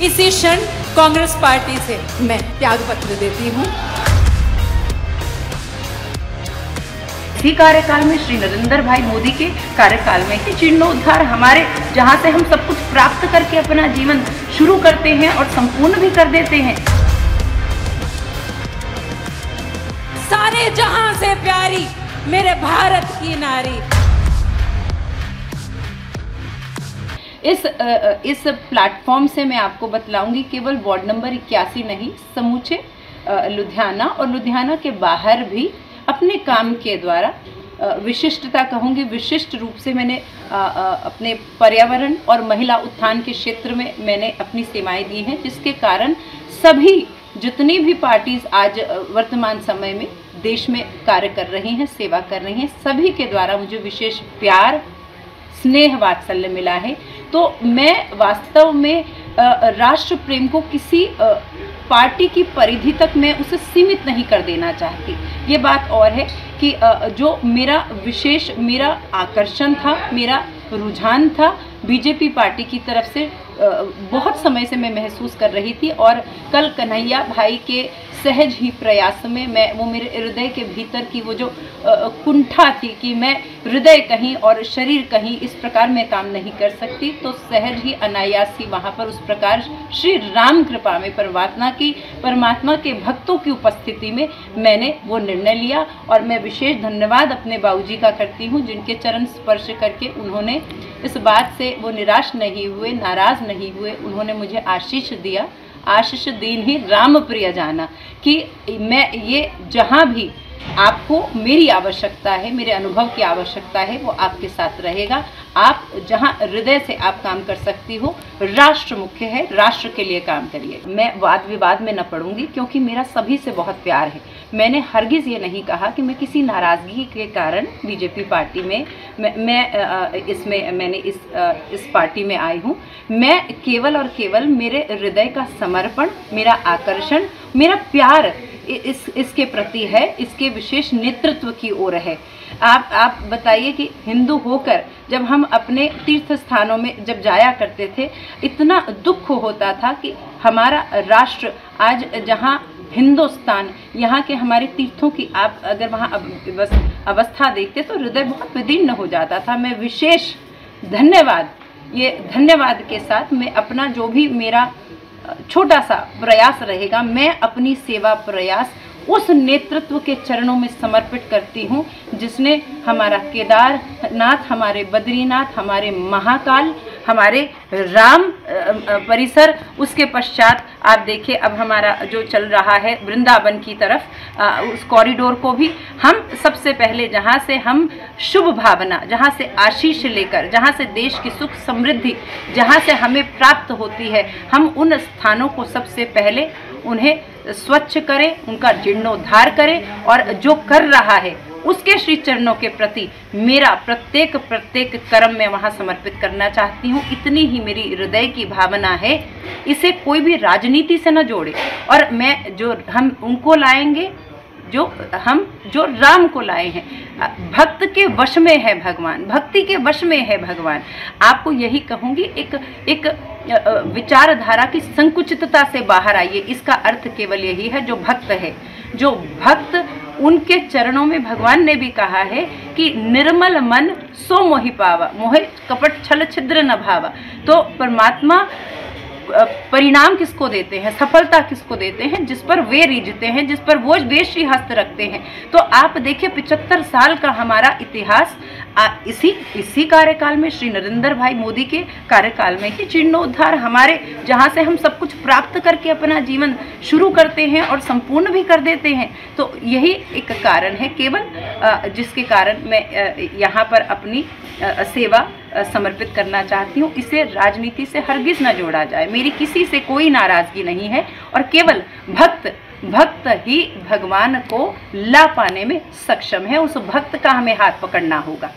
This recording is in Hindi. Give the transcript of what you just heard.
इसी क्षण कांग्रेस पार्टी से मैं त्याग पत्र देती हूँ। इसी कार्यकाल में श्री नरेंद्र भाई मोदी के कार्यकाल में ही जीर्णोद्धार हमारे जहाँ से हम सब कुछ प्राप्त करके अपना जीवन शुरू करते हैं और संपूर्ण भी कर देते हैं। सारे जहाँ से प्यारी मेरे भारत की नारी। इस इस प्लेटफॉर्म से मैं आपको बतलाऊँगी केवल वार्ड नंबर इक्यासी नहीं, समूचे लुधियाना और लुधियाना के बाहर भी अपने काम के द्वारा विशिष्टता कहूँगी, विशिष्ट रूप से मैंने अपने पर्यावरण और महिला उत्थान के क्षेत्र में मैंने अपनी सेवाएँ दी हैं, जिसके कारण सभी जितनी भी पार्टीज़ आज वर्तमान समय में देश में कार्य कर रही हैं, सेवा कर रही हैं, सभी के द्वारा मुझे विशेष प्यार स्नेह वात्सल्य मिला है। तो मैं वास्तव में राष्ट्र प्रेम को किसी पार्टी की परिधि तक मैं उसे सीमित नहीं कर देना चाहती। ये बात और है कि जो मेरा विशेष, मेरा आकर्षण था, मेरा रुझान था, बीजेपी पार्टी की तरफ़ से बहुत समय से मैं महसूस कर रही थी और कल कन्हैया भाई के सहज ही प्रयास में मैं, वो मेरे हृदय के भीतर की वो जो कुंठा थी कि मैं हृदय कहीं और शरीर कहीं इस प्रकार मैं काम नहीं कर सकती तो सहज ही अनायास ही वहाँ पर उस प्रकार श्री राम कृपा में परमात्मा की, परमात्मा के भक्तों की उपस्थिति में मैंने वो निर्णय लिया और मैं विशेष धन्यवाद अपने बाबूजी का करती हूँ, जिनके चरण स्पर्श करके उन्होंने इस बात से वो निराश नहीं हुए, नाराज़ नहीं हुए, उन्होंने मुझे आशीष दिया। आशीष दीन ही राम प्रिय जाना कि मैं ये जहाँ भी आपको मेरी आवश्यकता है मेरे अनुभव की आवश्यकता है वो आपके साथ रहेगा। आप जहाँ हृदय से आप काम कर सकती हो राष्ट्र मुख्य है राष्ट्र के लिए काम करिए। मैं वाद विवाद में न पढ़ूँगी क्योंकि मेरा सभी से बहुत प्यार है। मैंने हरगिज़ ये नहीं कहा कि मैं किसी नाराज़गी के कारण बीजेपी पार्टी में मैं, मैं इसमें मैंने इस इस पार्टी में आई हूँ। मैं केवल और केवल मेरे हृदय का समर्पण मेरा आकर्षण मेरा प्यार इस, इसके प्रति है, इसके विशेष नेतृत्व की ओर है। आप आप बताइए कि हिंदू होकर जब हम अपने तीर्थ स्थानों में जब जाया करते थे, इतना दुख होता था कि हमारा राष्ट्र आज जहाँ हिंदुस्तान, यहाँ के हमारे तीर्थों की आप अगर वहाँ अवस्था देखते तो हृदय बहुत विदीर्ण हो जाता था। मैं विशेष धन्यवाद, ये धन्यवाद के साथ मैं अपना जो भी मेरा छोटा सा प्रयास रहेगा, मैं अपनी सेवा प्रयास उस नेतृत्व के चरणों में समर्पित करती हूँ, जिसने हमारा केदारनाथ हमारे बद्रीनाथ, हमारे महाकाल, हमारे राम परिसर, उसके पश्चात आप देखिए अब हमारा जो चल रहा है वृंदावन की तरफ़ अ, उस कॉरिडोर को भी हम सबसे पहले जहाँ से हम शुभ भावना जहाँ से आशीष लेकर जहाँ से देश की सुख समृद्धि जहाँ से हमें प्राप्त होती है हम उन स्थानों को सबसे पहले उन्हें स्वच्छ करें उनका जीर्णोद्धार करें और जो कर रहा है उसके श्री चरणों के प्रति मेरा प्रत्येक प्रत्येक कर्म मैं वहाँ समर्पित करना चाहती हूँ। इतनी ही मेरी हृदय की भावना है। इसे कोई भी राजनीति से न जोड़े। और मैं जो हम उनको लाएँगे, जो हम, जो राम को लाए हैं, भक्त के वश में है भगवान, भक्ति के वश में है भगवान। आपको यही कहूँगी, एक एक विचारधारा की संकुचितता से बाहर आइए। इसका अर्थ केवल यही है, जो भक्त है, जो भक्त उनके चरणों में भगवान ने भी कहा है कि निर्मल मन सो मोहि पावा, मोहे कपट छल छिद्र न भावा। तो परमात्मा परिणाम किसको देते हैं, सफलता किसको देते हैं, जिस पर वे रिझते हैं, जिस पर वो वे श्री हस्त रखते हैं। तो आप देखिए, पिचहत्तर साल का हमारा इतिहास इसी इसी कार्यकाल में श्री नरेंद्र भाई मोदी के कार्यकाल में ही जीर्णोद्धार हमारे, जहाँ से हम सब कुछ प्राप्त करके अपना जीवन शुरू करते हैं और संपूर्ण भी कर देते हैं तो यही एक कारण है। केवल जिसके कारण मैं यहाँ पर अपनी सेवा समर्पित करना चाहती हूँ, इसे राजनीति से हरगिज न जोड़ा जाए। मेरी किसी से कोई नाराज़गी नहीं है और केवल भक्त भक्त ही भगवान को ला पाने में सक्षम है। उस भक्त का हमें हाथ पकड़ना होगा।